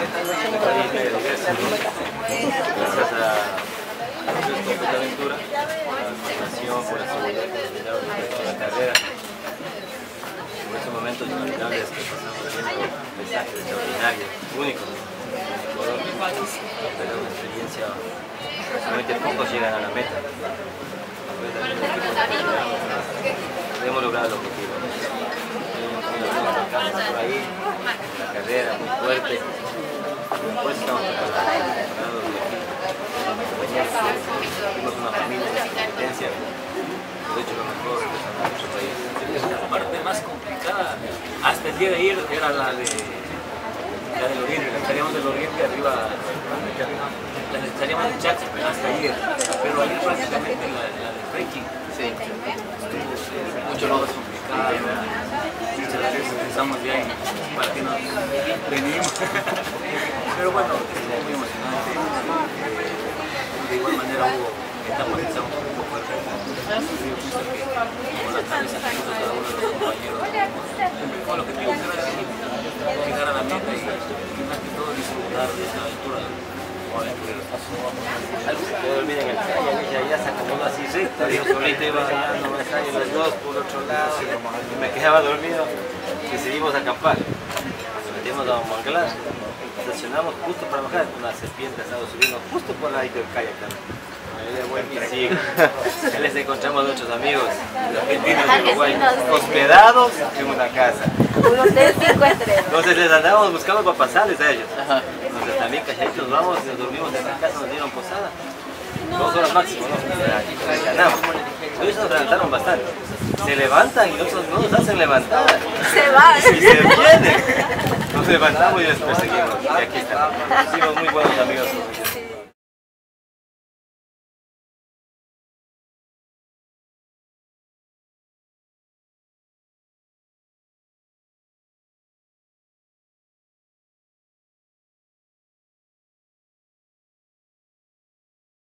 Gracias a por la coordinación, por la seguridad que nos brindaron durante la carrera. Por estos momentos inolvidables que pasamos haciendo paisajes extraordinarios, únicos. Pero una experiencia, solamente pocos llegan a la meta. Hemos logrado el objetivo. Por ahí, la carrera muy fuerte. Después estamos preparados de aquí. Somos una familia de competencia. De hecho, lo mejor de nuestro país. La parte más complicada hasta el día de ayer era la de la del Oriente, la estaríamos del Oriente arriba, la estaríamos de Chaco hasta ayer, pero ayer prácticamente la, la de trekking, sí. mucho más veces pensamos ya en para qué nos venimos, pero bueno, estuvo muy emocionante, de igual manera hubo etapas que estamos un poco fuertes, como la cabeza que hizo cada uno de los compañeros, con lo que tengo que era llegar a la meta y más que todo disfrutar de esta aventura como aventureros. Yo dormí en el calle, ella ya se acomodó así recta, yo solito iba no me los dos por otro lado, me quedaba dormido, decidimos acampar. Nos metimos a un manglar, estacionamos justo para bajar, una serpiente estaba subiendo justo por ahí del kayak también. Sí, ahí les encontramos a nuestros amigos argentinos de Uruguay, hospedados en una casa. Un hotel cinco estrellas. Entonces les andábamos buscando para pasarles a ellos. Entonces también calladitos vamos, nos dormimos en la casa, nos dieron posada. Dos horas máximo, ¿no? Y ganamos. Ellos nos levantaron bastante. Se levantan y nosotros no nos hacen levantar. Se va. Y se vienen. Nos levantamos y después seguimos. Y aquí estamos. Hicimos muy buenos amigos.